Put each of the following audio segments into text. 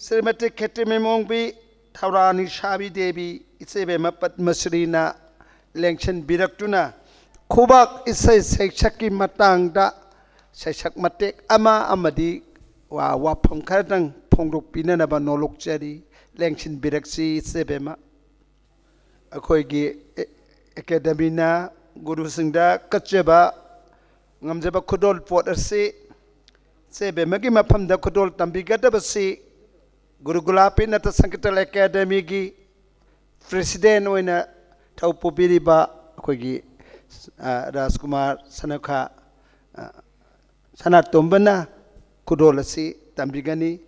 श्रीमती खेती मेमोंबी थौरानी शाबी देवी इसेबे मपत मसरीना लेंशन खुबाक इसे सैक्षकी मतांगदा सैक्षक मतेक अमा अमदी वा वाफम खरदंग फोंदोकपिननबा नोलोकचरी लेंशन बिरक्सी इसेबेमा अखोइगी एकेडमीना गुरुसिंगदा कच्चेबा ngamjaba khudol pot ase sebe magi mafam da khudol guru gulapi nata sangkitol academy gi presiden oina tau pobiri ba kogi ah, raskumar sanaka ah, sanar tombana kudolasi tambigani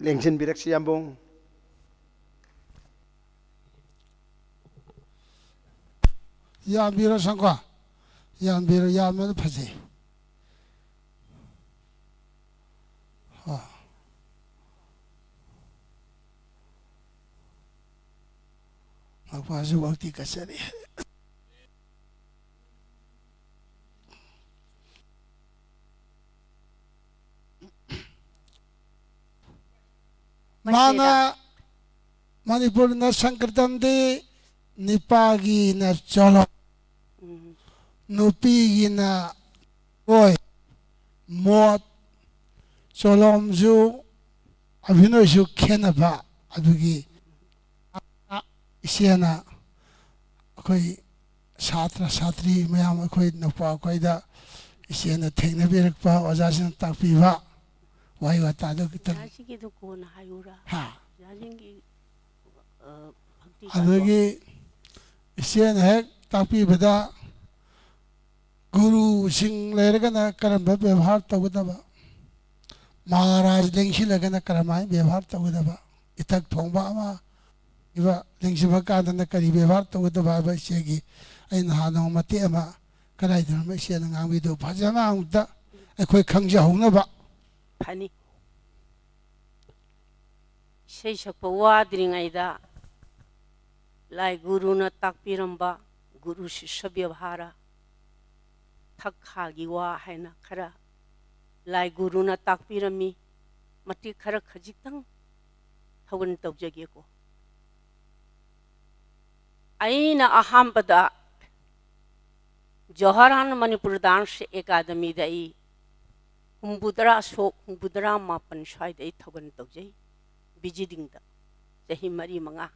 lengsin biraksi yambong. Yang biru sangka, yang biru yang mana pasti. Magpapasok ang tikas na niya. Mana Manipur na sankirtante nipagi na cholo nupigi na koi mot Solomzu Avinoju Kenapa adugi इसेना अखोई छात्र छात्री ma'am अखोई नुपा अखोईदा इसेना थेंगनबीरकपा ओजासिन Y वाता हाँ कितन गुरु सिंह लेरगना करम व्यवहार तगदबा महाराज लेंशिलगना करमाय व्यवहार तगदबा इतक थोंबा ꯏꯕ ꯂꯦꯡꯁꯤꯕ ꯀꯥꯟꯗꯅ ꯀꯔꯤ ꯕꯦꯕꯥꯔ ꯇꯧꯒꯗꯕ ꯍꯥꯏꯕ ꯏꯆꯦꯒꯤ ꯑꯩꯅ ꯍꯥꯟꯅ ꯑꯃꯨꯛ ꯃꯇꯦꯛ ꯑꯃ ꯀꯗꯥꯏꯗꯅꯣ ꯏꯆꯦꯅ ꯉꯥꯡꯕꯤꯗꯨ ꯐꯖꯅ ꯑꯃꯨꯛꯇ ꯑꯩꯈꯣꯏ ꯈꯪꯖꯍꯧꯅꯕ ꯐꯅꯤ ꯏꯁꯩ ꯁꯛꯄ ꯋꯥꯗ꯭ꯔꯤꯉꯩꯗ ꯂꯥꯏ ꯒꯨꯔꯨꯅ ꯇꯥꯛꯄꯤꯔꯝꯕ ꯒꯨꯔꯨ ꯁꯤꯁ ꯕꯦꯚꯥꯔ ꯊꯛ ꯈꯥꯒꯤ ꯋꯥ ꯍꯥꯏꯅ ꯈꯔ ꯂꯥꯏ ꯒꯨꯔꯨꯅ ꯇꯥꯛꯄꯤꯔꯝꯃꯤ ꯃꯇꯦꯛ ꯈꯔ ꯈꯖꯤꯛꯇꯪ ꯊꯧꯒꯟ ꯇꯧꯖꯒꯦꯀꯣ ꯑꯩꯅ ꯑꯍꯥꯟꯕꯗ ꯖꯋꯍꯔꯂꯥꯜ ꯃꯅꯤꯄꯨꯔ ꯗꯥꯟꯁ ꯑꯦꯀꯥꯗꯃꯤꯗ ꯑꯩ ꯍꯨꯝꯐꯨꯇꯔꯥ ꯁꯣꯛ ꯍꯨꯝꯐꯨꯇꯔꯥ ꯃꯥꯄꯟ ꯁ꯭ꯋꯥꯏꯗ ꯑꯩ ꯊꯧꯒꯟ ꯇꯧꯖꯩ ꯕꯤꯖꯤꯗꯤꯡꯗ ꯆꯍꯤ ꯃꯔꯤ ꯃꯉꯥ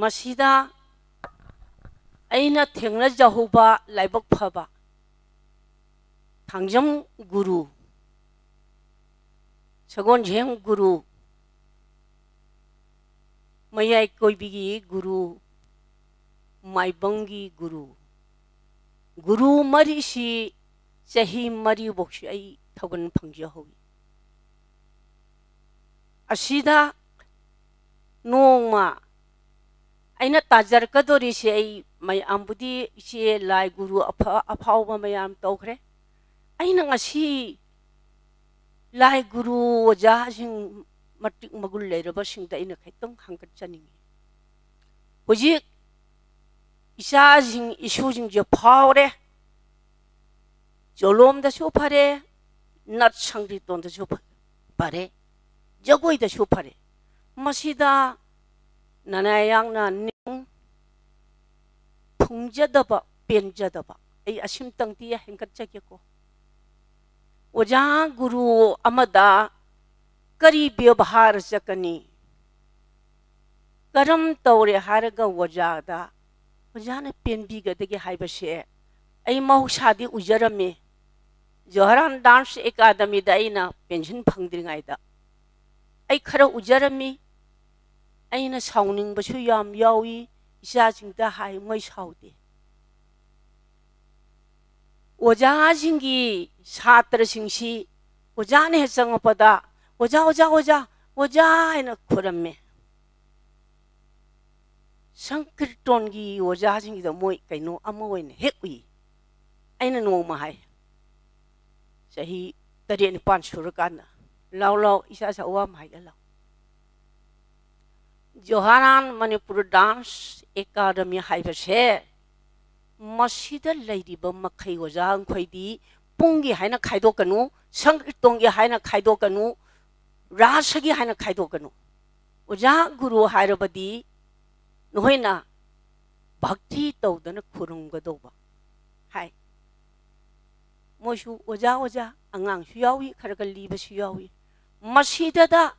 ꯃꯁꯤꯗ ꯑꯩꯅ ꯊꯦꯡꯅꯖꯍꯧꯕ ꯂꯥꯏꯕꯛ ꯐꯕ ꯊꯥꯡꯖꯝ ꯒꯨꯔु ꯁꯒꯣꯜꯁꯦꯝ ꯒꯨꯔु ꯃꯌꯥꯏ ꯀꯣꯏꯕꯤꯒꯤ ꯒꯨꯔु माइबंगी गुरु। गुरु मरी से चाह मरी बोसी थगन फंगजी असीदा नोमा ताजरकदोरी से मैयाबूदी इचे लाइ गुरु अफ अफाव मैम तौरे असी लाई गुरु ओजा मटिक मगुल लेरब खत हंगचनी 이샤징 이슈징 저 파오레 저롬다 쇼파레 나창디 돈다 쇼파레 저고이다 쇼파레 마시다 나나양나 닝 풍자다바 벤자다바 이 아심땅디야 행간짝이고 오장 구루 아마다 करी व्यवहार सकनी करम तौरे हरग वजादा ओजाने पेनबी गदगे हाइबसे ऐ महुसादि उजरमे जहरान डांस एकेडमी दैना पेंशन फंगद्रिङाइदा ऐ खरो उजरमी ऐना सावनिंग बसु याम याउई इसाजिंदा हाय मै सावदे ओजाजिंगि छात्र सिंसी ओजाने हेसंगपदा ओजा ओजा ओजा ओजा ऐना खुरममे ꯁꯪꯀ꯭ꯔꯤꯇꯣꯟꯒꯤ ꯑꯣꯖꯥꯁꯤꯡꯁꯤꯗ ꯃꯣꯏ ꯀꯩꯅꯣ ꯑꯃ ꯑꯣꯏꯅ ꯍꯦꯛ ꯎꯏ ꯑꯩꯅ ꯅꯣꯡꯃ ꯍꯥꯏ ꯆꯍꯤ ꯇꯔꯦꯠ ꯅꯤꯄꯥꯜ ꯁꯨꯔꯀꯥꯟꯗ ꯂꯥꯎ ꯂꯥꯎ ꯏꯁꯥ ꯏꯁꯥ ꯑꯋꯥ ꯍꯥꯏꯗ ꯂꯥꯎ ꯖꯣꯍꯥꯔꯥꯟ ꯃꯅꯤꯄꯨꯔ ꯗꯥꯟꯁ ꯑꯦꯀꯥꯗꯃꯤ ꯍꯥꯏꯕꯁꯦ ꯃꯁꯤꯗ ꯂꯩꯔꯤꯕ ꯃꯈꯩ ꯑꯣꯖꯥꯈꯩꯗꯤ ꯄꯨꯡꯒꯤ ꯍꯥꯏꯅ ꯈꯥꯏꯗꯣꯛꯀꯅꯨ ꯁꯪꯀ꯭ꯔꯤꯇꯣꯟꯒꯤ ꯍꯥꯏꯅ खाइदोकनु रासगी हाइन खाइदोकनु ओजा गुरु हाइरबदी ꯑꯣꯖꯥ ꯒꯨꯔꯨ ꯍꯥꯏꯔꯕꯗꯤ ꯅꯈꯣꯏꯅ ꯚꯛꯇꯤ ꯇꯧꯗꯅ ꯈꯨꯔꯨꯝꯒꯗꯧꯕ ꯍꯥꯏ ꯃꯣꯏꯁꯨ ꯑꯣꯖꯥ ꯑꯣꯖꯥ ꯑꯉꯥꯡꯁꯨ ꯌꯥꯎꯏ ꯈꯔ ꯈꯔ ꯂꯤꯕꯁꯨ ꯌꯥꯎꯏ ꯃꯁꯤꯗꯗ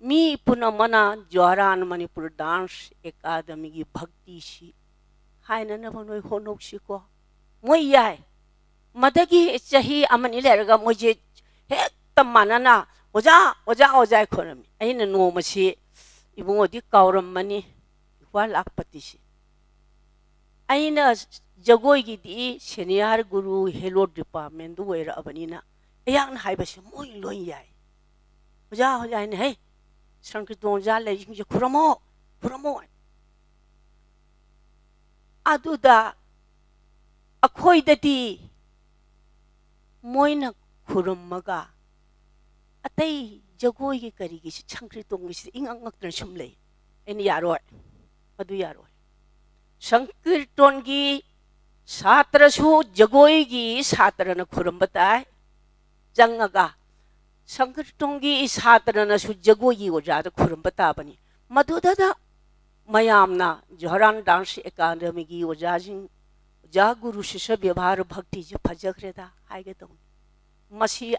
ꯃꯤ ꯄꯨꯝꯅꯃꯛꯅ ꯖ꯭ꯋꯥꯔꯥꯟ ꯃꯅꯤꯄꯨꯔ ꯗꯥꯟꯁ ꯑꯦꯀꯥꯗꯃꯤꯒꯤ ꯚꯛꯇꯤꯁꯤ ꯍꯥꯏꯅꯅꯕ ꯅꯣꯏ ꯍꯣꯠꯅꯧꯁꯤꯀꯣ ꯃꯣꯏ ꯌꯥꯏ ꯃꯗꯒꯤ ꯆꯍꯤ ꯑꯃꯅꯤ ꯂꯩꯔꯒ ꯃꯣꯏꯁꯦ ꯍꯦꯛꯇ ꯃꯥꯟꯅꯅ ꯑꯣꯖꯥ ꯑꯣꯖꯥ ꯑꯣꯖꯥ ꯈꯣꯏꯔꯝꯃꯤ ꯑꯩꯅ ꯅꯣꯡꯃꯁꯤ ꯏꯕꯨꯡꯉꯣꯗꯤ ꯀꯥꯎꯔꯝꯃꯅꯤ lakpatishi. Aina jagoi gi di senior guru hello department du wera abanina. Ayang na hai basi mo in loin yai. Oja ho jai ne hey. Sang ki don ja le jing je kuramo kuramo. Adu da akhoi da di moina kuramaga. Atai jagoi gi kari gi sang ki dong gi ing ang ngak na shum le. Ini yaroi. ꯀꯗꯨ संकीर्तन की छात्र जगोई की खुरम बताए संकीर्तन की जगोई ओजा खुरम बताबनी मधुदा मयामना जोहरान डांस की ओजा ओजा गुरु शिष्य व्यवहार भक्ति से फजख्रेदा तो मसी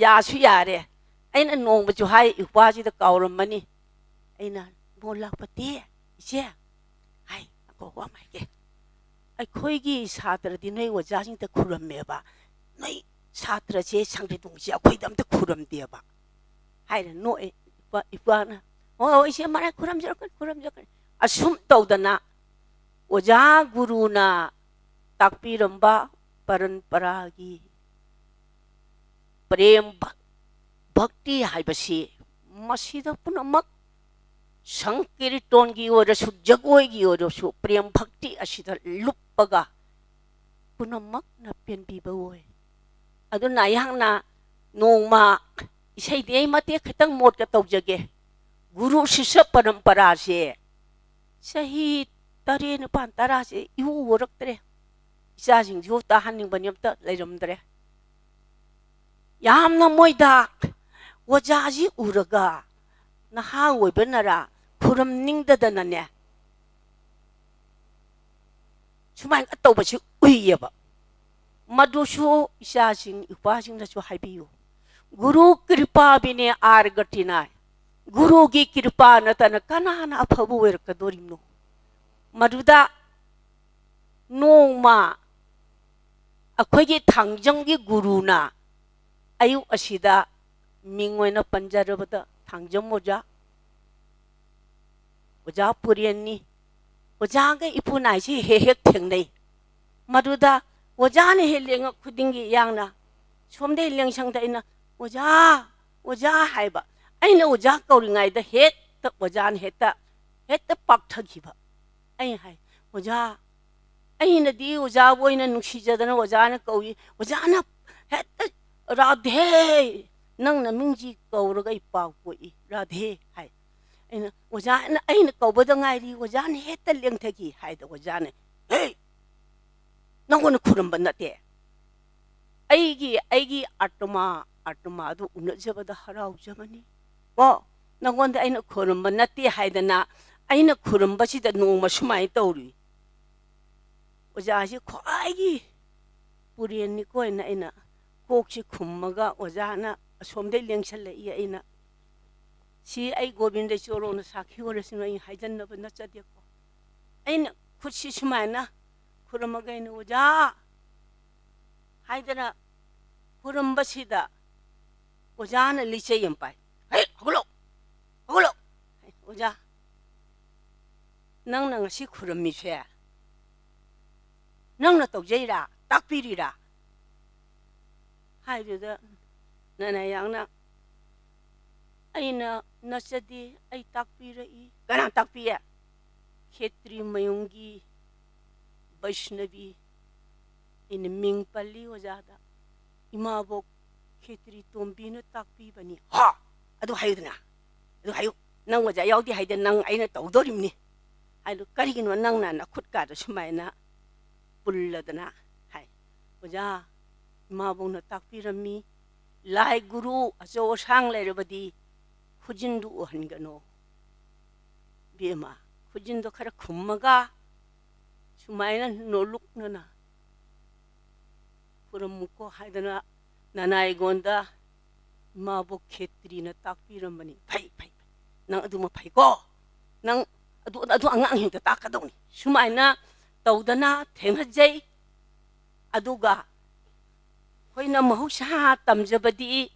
यासु यारे इवाजी ꯑꯩꯅ ꯅꯣꯡ ꯂꯥꯛꯄꯗꯤ ꯏꯆꯦ ꯍꯥꯏ ꯑꯀꯣ ꯋꯥ ꯍꯥꯏꯒꯦ ꯑꯩꯈꯣꯏꯒꯤ ꯁꯥꯇ꯭ꯔꯗꯤ ꯅꯣꯏ ꯑꯣꯖꯥꯁꯤꯡꯗ ꯈꯨꯔꯝꯃꯦꯕ ꯅꯣꯏ ꯁꯥꯇ꯭ꯔꯁꯦ ꯁꯪꯗ꯭ꯔꯤꯇꯣꯡꯁꯦ ꯑꯩꯈꯣꯏꯗ ꯑꯝꯇ ꯈꯨꯔꯝꯗꯦꯕ ꯍꯥꯏꯅ ꯅꯣꯛꯑꯦ ꯏꯄꯥ ꯏꯄꯥꯅ ꯍꯣꯏ ꯍꯣꯏ ꯏꯆꯦ ꯃꯔꯥꯏ ꯈꯨꯔꯝꯖꯔꯛꯀꯅꯤ ꯈꯨꯔꯝꯖꯔꯛꯀꯅꯤ ꯑꯁꯨꯝ ꯇꯧꯗꯅ ꯑꯣꯖꯥ ꯒꯨꯔꯨꯅ ꯇꯥꯛꯄꯤꯔꯝꯕ ꯄꯔꯝꯄꯔꯥꯒꯤ ꯄ꯭ꯔꯦꯝ ꯚꯛꯇꯤ ꯍꯥꯏꯕꯁꯤ ꯃꯁꯤꯗ ꯄꯨꯝꯅꯃꯛ 성기리돈기 어려서 저고이기 어려서 프렘 박티 아시다 루빠가 punamak na pianbibawoy. Ado na yang na nung ma isay di ay mati kitang mod kataw jage. Guru sisa panampara si. Sahi tari na pantara si iu warak tere. Isa sing jiho tahan ning banyam ta layram tere. Yam na dak wajaji uraga na haway benara kurum ning da da na ne. Chumai a to ba ui ye ba. Ma du shu sha shing i pa shing da shu hai. Guru kripa bi ne. Guru gi kripa na ta na ka na na pa bu wer da no ma a kwe gi tang guru na. Ayu ashida mingwe na panjara bata tang jang mo. Thangjam ꯑꯣꯖꯥ ꯑꯣꯖꯥ ꯄꯨꯔꯦꯟꯅꯤ ꯑꯣꯖꯥꯒ ꯏꯄꯨꯅꯥꯏꯁꯤ ꯍꯦꯛ ꯍꯦꯛ ꯊꯦꯡꯅꯩ ꯃꯗꯨꯗ ꯑꯣꯖꯥꯅ ꯍꯦꯛ ꯂꯦꯡꯉꯛ ꯈꯨꯗꯤꯡꯒꯤ ꯌꯥꯡꯅ ꯁꯣꯝꯗꯩ ꯂꯦꯡꯁꯪꯗ ꯑꯩꯅ ꯑꯣꯖꯥ ꯑꯣꯖꯥ ꯍꯥꯏꯕ ꯑꯩꯅ ꯑꯣꯖꯥ ꯀꯧꯔꯤꯉꯩꯗ ꯍꯦꯛꯇ ꯑꯣꯖꯥꯅ ꯍꯦꯛꯇ ꯍꯦꯛꯇ ꯄꯥꯛꯊꯈꯤꯕ ꯑꯩ ꯍꯥꯏ ꯑꯣꯖꯥ ꯑꯩꯅꯗꯤ ꯑꯣꯖꯥꯕꯨ ꯑꯣꯏꯅ ꯅꯨꯡꯁꯤꯖꯗꯅ ꯑꯣꯖꯥꯅ ꯀꯧꯏ ꯑꯣꯖꯥꯅ ꯍꯦꯛꯇ ꯔꯥꯙꯦ ꯅꯪꯅ ꯃꯤꯡꯁꯤ ꯀꯧꯔꯒ ꯑꯩ ꯄꯥꯎ ꯄꯣꯛꯏ ꯔꯥꯙꯦ ꯍꯥꯏ ꯑꯩꯅ ꯑꯣꯖꯥꯅ ꯑꯩꯅ ꯀꯧꯕꯗ ꯉꯥꯏꯔꯤ ꯑꯣꯖꯥꯅ ꯍꯦꯛꯇ ꯂꯦꯡꯊꯈꯤ ꯍꯥꯏꯗ ꯑꯣꯖꯥꯅ ꯍꯦ ꯅꯪꯉꯣꯟꯗ ꯈꯨꯔꯝꯕ ꯅꯠꯇꯦ ꯑꯩꯒꯤ ꯑꯩꯒꯤ ꯑꯥꯇꯃꯥ ꯑꯥꯇꯃꯥ ꯑꯗꯨ ꯎꯅꯖꯕꯗ ꯍꯔꯥꯎꯖꯕꯅꯤ ꯀꯣ ꯅꯪꯉꯣꯟꯗ ꯑꯩꯅ ꯈꯨꯔꯨꯝꯕ ꯅꯠꯇꯦ ꯍꯥꯏꯗꯅ ꯑꯩꯅ ꯈꯨꯔꯨꯝꯕꯁꯤꯗ ꯅꯣꯡꯃ ꯁꯨꯃꯥꯏꯅ ꯇꯧꯔꯤ ꯑꯣꯖꯥꯁꯤ ꯈ꯭ꯋꯥꯏꯒꯤ ꯄꯨꯔꯦꯟꯅꯤꯀꯣ ꯍꯥꯏꯅ ꯑꯩꯅ ꯀꯣꯛꯁꯤ ꯈꯨꯝꯃꯒ ꯑꯣꯖꯥꯅ ꯑꯁꯣꯝꯗꯩ ꯂꯦꯡꯁꯜꯂꯛꯏ ꯑꯩꯅ सी ऐ गोविंद चोरो न साखी और सिन ऐ हाइजन न न च देखो ऐन खुशी सुमाना खुरम गए न ओजा हाइदना खुरम बसीदा ओजा न लीचे यम पाई हे हगलो हगलो ओजा नंग नंग सी खुरम मी छे नंग न तो जेरा तक पीरीरा हाइदो द न न यांग ना ꯑꯩꯅ ꯅꯆꯗꯦ ꯑꯩ ꯇꯥꯛꯄꯤꯔꯛꯏ ꯀꯅꯥ ꯇꯥꯛꯄꯤꯌꯦ ꯈꯦꯇ꯭ꯔꯤ ꯃꯌꯨꯡꯒꯤ ꯕꯩꯁꯅꯕꯤ ꯑꯩꯅ ꯃꯤꯡ ꯄꯜꯂꯤ ꯑꯣꯖꯥꯗ ꯏꯃꯥꯕꯣꯛ ꯈꯦꯇ꯭ꯔꯤ ꯇꯣꯝꯕꯤꯅ ꯇꯥꯛꯄꯤꯕꯅꯤ ꯍꯥ ꯑꯗꯨ ꯍꯥꯏꯌꯨꯗꯅ ꯑꯗꯨ ꯍꯥꯏꯌꯨ ꯅꯪ ꯑꯣꯖꯥ ꯌꯥꯎꯗꯦ ꯍꯥꯏꯗ ꯅꯪ ꯑꯩꯅ ꯇꯧꯗꯣꯔꯤꯕꯅꯤ ꯍꯥꯏꯗꯣ ꯀꯔꯤꯒꯤꯅꯣ ꯅꯪꯅ ꯅꯈꯨꯠꯀꯥꯗ ꯁꯨꯃꯥꯏꯅ ꯄꯨꯜꯂꯗꯅ ꯍꯥꯏ ꯑꯣꯖꯥ ꯏꯃꯥꯕꯣꯛꯅ ꯇꯥꯛꯄꯤꯔꯝꯃꯤ 후진도 한거노. 미마 후진도 카라 금마가 주마에는 놀룩너나. 그럼 묻고 하더나 나나이 건다. 마복 개들이나 딱 이런 분이 파이 파이. 난 어디 뭐 파이고. 난 나도 나도 안강행도 딱 가더니. 주마에나 떠우다나 대마제이. 아도가 거의 나 마후샤 땀잡아디.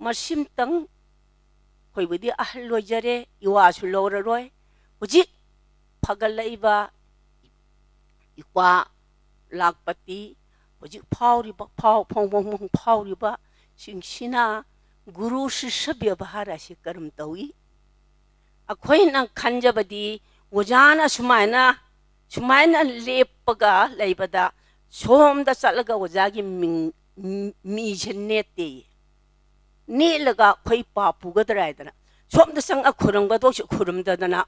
masim tang koi bu ah lojare iwa su lo roi uji pagal la iba ikwa lak pati uji phau ri ba phau phong phong phong phau sing sina guru si sabya bahara si karam tawi a koi nang kanja badi wajana sumaina sumaina lepaga laibada somda salaga wajagi mi jenne ꯅꯦꯠꯂꯒ ꯑꯩꯈꯣꯏ ꯄꯥ ꯄꯨꯒꯗ꯭ꯔꯥ ꯍꯥꯏꯗꯅ ꯁꯣꯝꯗ ꯆꯪꯉ ꯈꯨꯔꯝꯒꯗꯧꯁꯨ ꯈꯨꯔꯝꯗꯗꯅ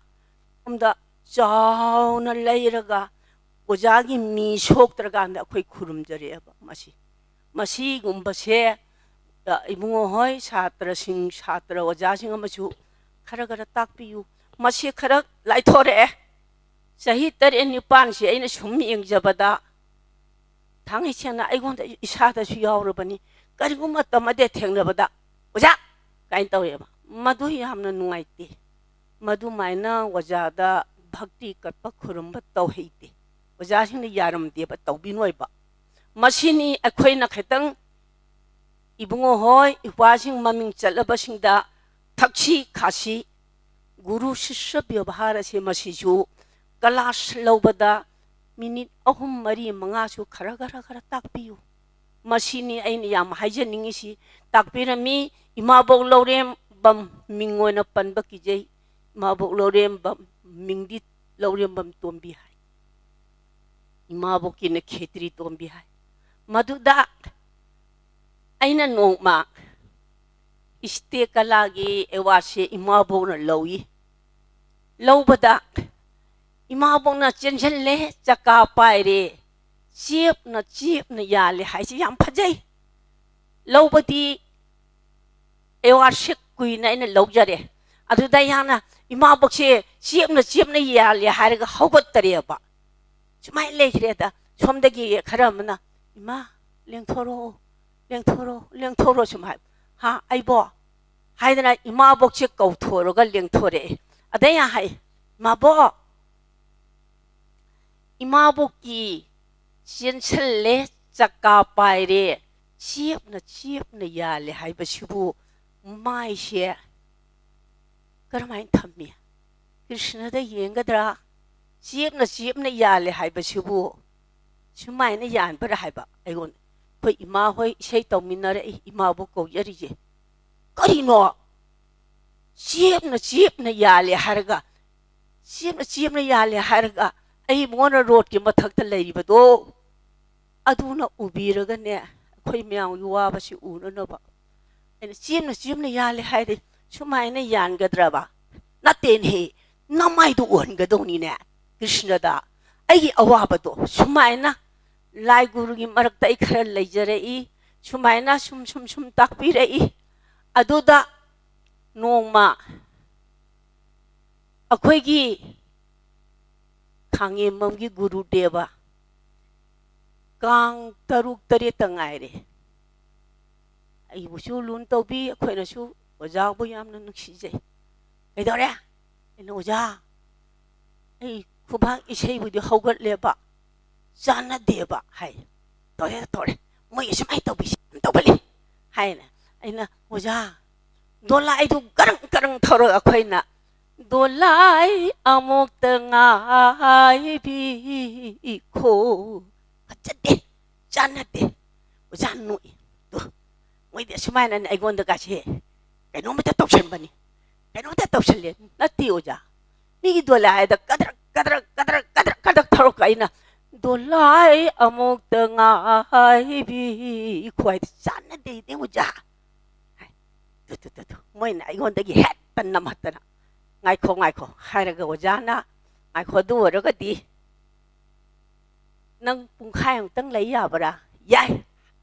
ꯁꯣꯝꯗ ꯆꯥꯎꯅ ꯂꯩꯔꯒ ꯑꯣꯖꯥꯒꯤ ꯃꯤ ꯁꯣꯛꯇ꯭ꯔꯀꯥꯟꯗ ꯑꯩꯈꯣꯏ ꯈꯨꯔꯨꯝꯖꯔꯛꯑꯦꯕ ꯃꯁꯤ ꯃꯁꯤꯒꯨꯝꯕꯁꯦ ꯏꯕꯨꯡꯉꯣ ꯍꯣꯏ ꯁꯥꯇ꯭ꯔꯁꯤꯡ ꯁꯥꯇ꯭ꯔ ꯑꯣꯖꯥꯁꯤꯡ ꯑꯃꯁꯨ ꯈꯔ ꯈꯔ ꯇꯥꯛꯄꯤꯌꯨ ꯃꯁꯤ ꯈꯔ ꯂꯥꯏꯊꯣꯔꯛꯑꯦ ꯆꯍꯤ ꯇꯔꯦꯠ ꯅꯤꯄꯥꯜꯁꯤ ꯑꯩꯅ ꯁꯨꯝ ꯌꯦꯡꯖꯕꯗ ꯊꯥꯡꯉꯩ ꯁꯦꯡꯅ ꯑꯩꯉꯣꯟꯗ ꯏꯁꯥꯗꯁꯨ ꯌꯥꯎꯔꯕꯅꯤ ꯀꯔꯤꯒꯨꯝꯕ ꯃꯇꯝ ꯑꯃꯗ ꯊꯦꯡꯅꯕꯗ ꯑꯣꯖꯥ ꯀꯥꯏꯅ ꯇꯧꯋꯦꯕ ꯃꯗꯨ ꯌꯥꯝꯅ ꯅꯨꯡꯉꯥꯏꯇꯦ ꯃꯗꯨꯃꯥꯏꯅ ꯑꯣꯖꯥꯗ ꯚꯛꯇꯤ ꯀꯠꯄ ꯈꯨꯔꯨꯝꯕ ꯇꯧꯍꯩꯇꯦ ꯑꯣꯖꯥꯁꯤꯡꯅ ꯌꯥꯔꯝꯗꯦꯕ ꯇꯧꯕꯤꯅꯣꯏꯕ ꯃꯁꯤꯅꯤ ꯑꯩꯈꯣꯏꯅ ꯈꯤꯇꯪ ꯏꯕꯨꯡꯉꯣ ꯍꯣꯏ ꯏꯄꯥꯁꯤꯡ ꯃꯃꯤꯡ ꯆꯠꯂꯕꯁꯤꯡꯗ ꯊꯛꯁꯤ ꯈꯥꯁꯤ ꯒꯨꯔꯨ ꯁꯤꯁ꯭ꯌ ꯕꯦꯕꯍꯥꯔ ꯑꯁꯤ ꯃꯁꯤꯁꯨ ꯀ꯭ꯂꯥꯁ ꯂꯧꯕꯗ ꯃꯤꯅꯤꯠ ꯑꯍꯨꯝ ꯃꯔꯤ ꯃꯉꯥꯁꯨ ꯈꯔ ꯈꯔ ꯈꯔ ꯇꯥꯛꯄꯤꯌꯨ masini ay niyam. Haja ningi si takpira mi imabok lorem bam mingo na panba kijay imabok lorem bam mingdi lorem bam tombi hai imabok kina khetri tombi hai maduda ay na nong ma iste kalagi ewase imabok na lowi lowbada imabok na chenchen le chaka paire chip na chip na ya le hai chi yam phajai lo ba ti ewa shik kui na ina lo ja re adu da ya na ima bok che chip na chip na ya le hai ga hau got tare ba chumai le khre da chom da gi khara ma na liêng thô thoro liêng thoro leng thoro chumai hả, ai bo hai na ima bok che kau thoro ga leng thore adaya hai ma bo ima bok chế เชียนเฉลเลจะกาไปเดเชียบนะเชียบนะยาเลยหายไปชิบูไม่เชียก็ทำไมทำเมียคือฉันได้ยินก็ได้เชียบนะเชียบนะยาเลยหายไปชิบูชิไม่นะยานไปได้หายไปไอ้คนพออิมาห้อยใช้ตัวมินาเรอิมาบุกเอายาริเจก็ดีเนาะเชียบนะเชียบนะยาเลยหายก็เชียบนะเชียบนะยาเลยหายก็ไอ้มวนรถกี่มาทักตะเลยไปดู aduna ubira ga ne khoi myang yuwa ba si u no no ba en chim na chim na ya le hai de chumai na yan ga dra ba na ten he na mai du on ga do ni ne krishna da ai awa ba do chumai na lai guru gi marak ta ikhra lai jare i chumai na chum chum chum tak pi re i adu da noma akhoi gi खांगे मम की गुरुदेवा gang taruk tari tangai re ai bu chu lun to bi khoi na chu oja bu yam na nuk si je ai do re ai no ja ai khu ba i sei bu di hau gat le ba chan na de ba hai to re to re mo i sai to bi to ba le hai na ai na oja do la ai du garang garang thoro a khoi na do lai amok tanga hai bi khoi ꯐꯖꯗꯦ ꯆꯥꯟꯅꯗꯦ ꯑꯣꯖꯥ ꯅꯣꯛꯏ ꯃꯣꯏꯗꯤ ꯑꯁꯨꯃꯥꯏꯅꯅꯦ ꯑꯩꯉꯣꯟꯗ ꯀꯥꯁꯦ ꯀꯩꯅꯣꯝꯇ ꯇꯧꯁꯟꯕꯅꯤ ꯀꯩꯅꯣꯝꯇ ꯇꯧꯁꯜꯂꯦ ꯅꯠꯇꯦ ꯑꯣꯖꯥ ꯃꯤꯒꯤ ꯗꯣꯂꯥꯏꯗ ꯀꯗ꯭ꯔꯛ ꯀꯗ꯭ꯔꯛ ꯀꯗ꯭ꯔꯛ ꯀꯗ꯭ꯔꯛ ꯀꯗ꯭ꯔꯛ ꯊꯧꯔꯛꯀ ꯑꯩꯅ ꯗꯣꯂꯥꯏ ꯑꯃꯨꯛꯇ ꯉꯥꯏꯕꯤ ꯈ꯭ꯋꯥꯏꯗ ꯆꯥꯟꯅꯗꯦꯅꯦ ꯑꯣꯖꯥ ꯇꯨ ꯇꯨ ꯇꯨ ꯇꯨ ꯃꯣꯏꯅ ꯑꯩꯉꯣꯟꯗꯒꯤ ꯍꯦꯛꯇ ꯅꯝꯍꯠꯇꯅ ꯉꯥꯏꯈꯣ ꯉꯥꯏꯈꯣ ꯍꯥꯏꯔꯒ ꯑꯣꯖꯥꯅ ꯉꯥꯏꯈꯣ ꯑꯗꯨ ꯑꯣꯏꯔꯒꯗꯤ 能公开用等来呀不啦？呀，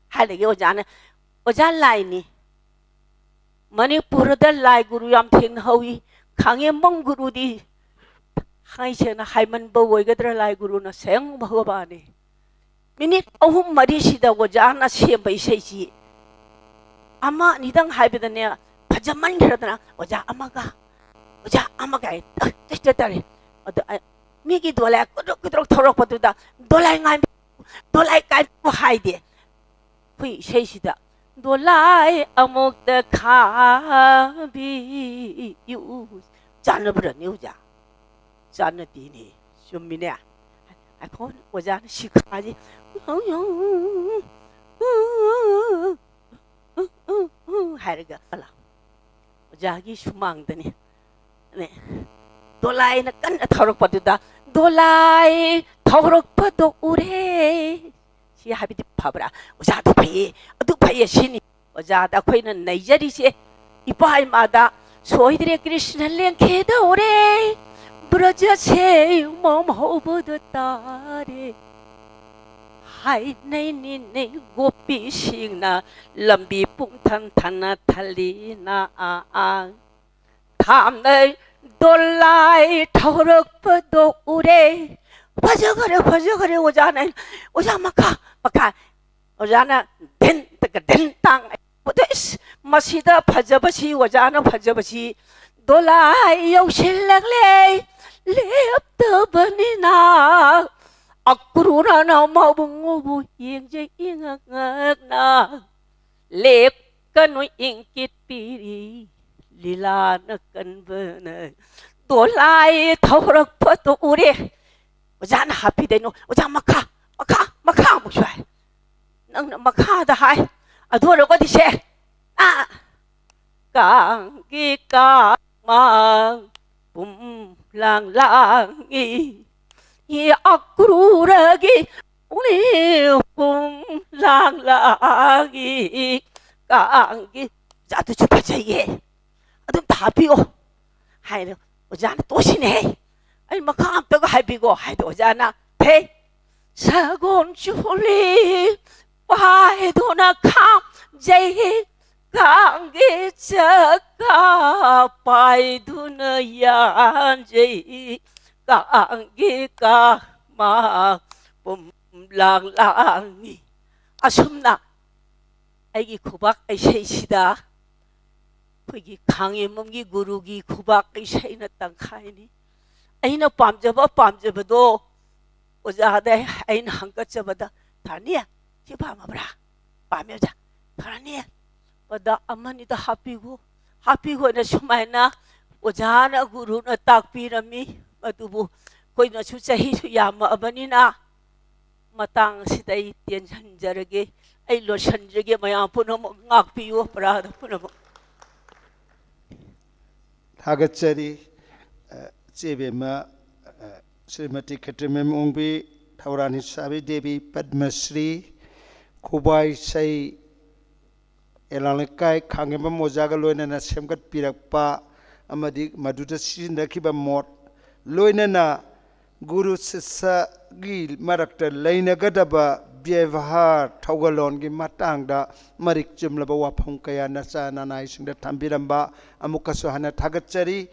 还得给我讲呢，我讲来呢。Mani pura da lai guru yam ting hawi kange mong guru di hai chena hai man bawo i gadra lai guru na seng bawo bane minit ohum mari shida wajana siem bai shai chi ama ni dang hai bida nea pajaman kira dana wajah ama ga wajah ama ga e tak tak tak tak migi dolai kuduk kuduk torok patuda dolai ngai dolai kai pu hai de hui sei sida dolai amuk de kha bi yu jan ne bu de niu ja jan ne di ni xiu mi ne ai pon wo ja shi 돌라이 파브로파 도우레 시 하비디 파브라 오자 두파이 두파이 신이 오자 다코이는 나이자리시 이파이 마다 소이들의 크리스날렌 케다 오레 브라자 세몸 호보도 따레 हाय नहीं नी नहीं गोपी सिंगना लंबी पुंग थन थना थली ना आ आ थाम नहीं dolai thorok pedo ure wajah kare wajah kare wajah nain wajah maka maka wajah na den teka den tang putus masida paja basi wajah na paja dolai yau shilang le leap te bani na akurura na mau bungu bu ying je na lek kanu ingkit piri lila na kan ve ne to lai thorak pho to uri jan happy de no jan makha makha makha mu shwa nang makha da hai adu ro ko di she a kang gi ka ma bum lang lang i i akru ra gi uli bum lang lang i kang gi ja tôi chụp pa che 아들 다 비고. 하이비 오지 않아. 또 쉬네 아니 뭐 막 강안 빼고 하이비고. 하이비 오지 않아. 대 사공출리 와해도나 강제히 강기 차가. 바이두나야. 제이 강기가 막 봄랑랑이. 아쉽나. 아기 고박 아이시다. ꯑꯩꯈꯣꯏꯒꯤ ꯈꯥꯡꯌꯦꯝꯕꯝꯒꯤ ꯒꯨꯔꯨꯒꯤ ꯈꯨꯕꯥꯛ ꯏꯁꯩꯅ ꯇꯪꯈꯥꯏꯅꯤ ꯑꯩꯅ ꯄꯥꯝꯖꯕ ꯄꯥꯝꯖꯕꯗꯣ ꯑꯣꯖꯥꯗ ꯑꯩꯅ ꯍꯪꯀꯠꯆꯕꯗ ꯐꯔꯅꯤ ꯁꯤ ꯄꯥꯝꯃꯕ꯭ꯔꯥ ꯄꯥꯝꯃꯦ ꯑꯣꯖꯥ ꯐꯔꯅꯤ ꯑꯣꯖꯥ ꯑꯃꯅꯤꯗ ꯍꯥꯞꯄꯤꯈꯣ ꯍꯥꯞꯄꯤꯈꯣꯅ ꯁꯨꯃꯥꯏꯅ ꯑꯣꯖꯥꯅ ꯒꯨꯔꯨꯅ ꯇꯥꯛꯄꯤꯔꯝꯃꯤ ꯑꯗꯨꯕꯨ ꯑꯩꯈꯣꯏꯅꯁꯨ ꯆꯍꯤꯁꯨ ꯌꯥꯝꯃꯛꯑꯕꯅꯤꯅ ꯃꯇꯥꯡꯁꯤꯗ ꯑꯩ ꯇꯦꯟꯁꯤꯟꯖꯔꯒꯦ ꯑꯩ ꯂꯣꯏꯁꯤꯟꯖꯒꯦ ꯃꯌꯥꯝ ꯄꯨꯝꯅꯃꯛ ꯉꯥꯛꯄꯤꯌꯨ ꯑꯄꯔꯥꯙ ꯄꯨꯝꯅꯃꯛ थागच्चरी चेबेम श्रीमती खट्रीमेम ओंबी ठौरानी साबी देवी पद्मश्री खुबाई सै एलानकाय खांगेम मोजाग लोइनना सेमगत पिरक्पा अमदि मोट लोइनना गुरु शिष्य की मरक्त लेनगदब ꯕ꯭ꯌꯦꯚꯥꯔ ꯊꯧꯒꯜꯂꯣꯟꯒꯤ ꯃꯇꯥꯡꯗ ꯃꯔꯤꯛ ꯆꯨꯝꯂꯕ ꯋꯥꯐꯝ ꯀꯌꯥ ꯅꯆꯥ ꯅꯅꯥꯏꯁꯤꯡꯗ ꯊꯝꯕꯤꯔꯝꯕ ꯑꯃꯨꯛꯀꯁꯨ ꯍꯟꯅ ꯊꯥꯒꯠꯆꯔꯤ